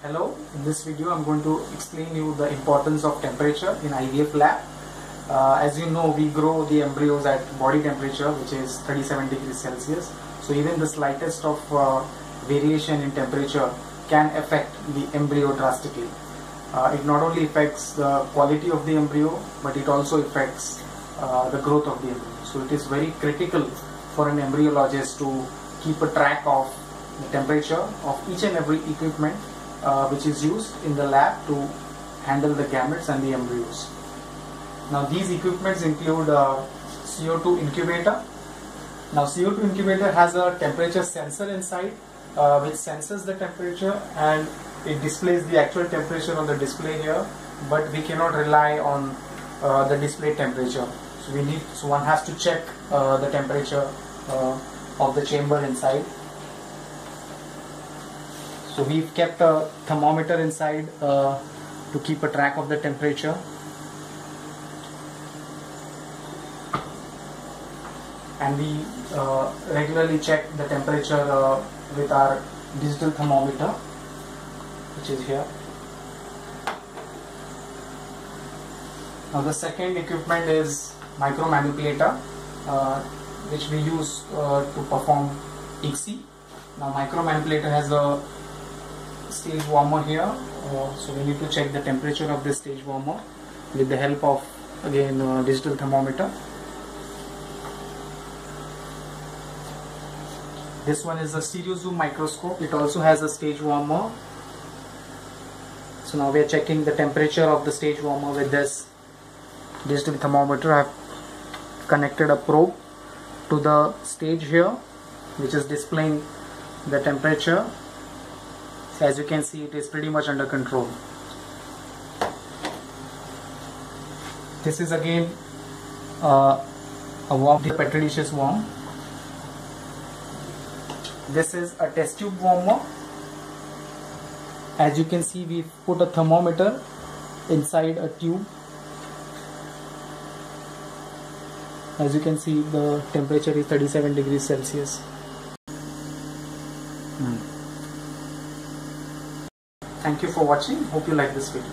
Hello, in this video I'm going to explain you the importance of temperature in IVF lab. Uh, as you know, we grow the embryos at body temperature which is 37 degrees Celsius. So even the slightest of uh, variation in temperature can affect the embryo drastically. Uh, it not only affects the quality of the embryo but it also affects uh, the growth of the embryo. So it is very critical for an embryologist to keep a track of the temperature of each and every equipment uh, which is used in the lab to handle the gametes and the embryos. Now these equipments include a CO2 incubator. Now CO2 incubator has a temperature sensor inside uh, which senses the temperature and it displays the actual temperature on the display here but we cannot rely on uh, the display temperature. So we need so one has to check uh, the temperature uh, of the chamber inside so we've kept a thermometer inside uh, to keep a track of the temperature. And we uh, regularly check the temperature uh, with our digital thermometer, which is here. Now the second equipment is micro manipulator, uh, which we use uh, to perform ICSI. Now micro manipulator has a stage warmer here. Uh, so we need to check the temperature of this stage warmer with the help of again uh, digital thermometer. This one is a stereo zoom microscope. It also has a stage warmer. So now we are checking the temperature of the stage warmer with this digital thermometer. I have connected a probe to the stage here which is displaying the temperature as you can see it is pretty much under control. This is again uh, a warm petri dish is warm. This is a test tube warmer. As you can see we put a thermometer inside a tube. As you can see the temperature is 37 degrees celsius Thank you for watching. Hope you like this video.